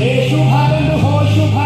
യേശു ഭാരൻ ഹോ ശുഭ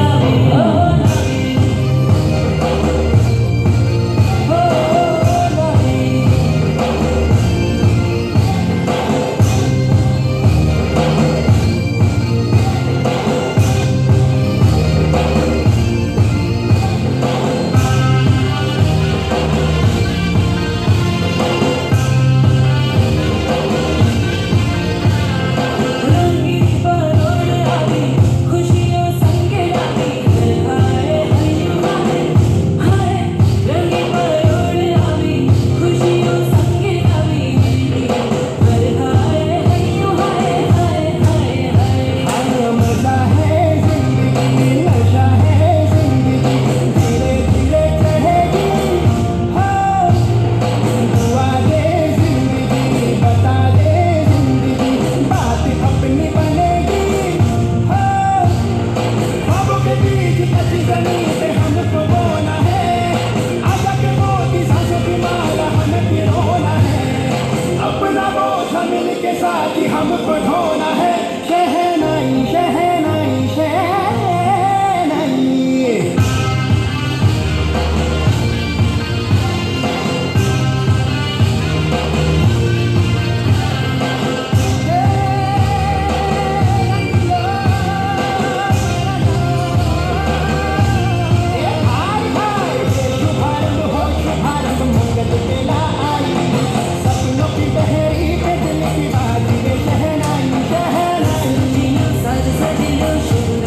Senhor Jesus.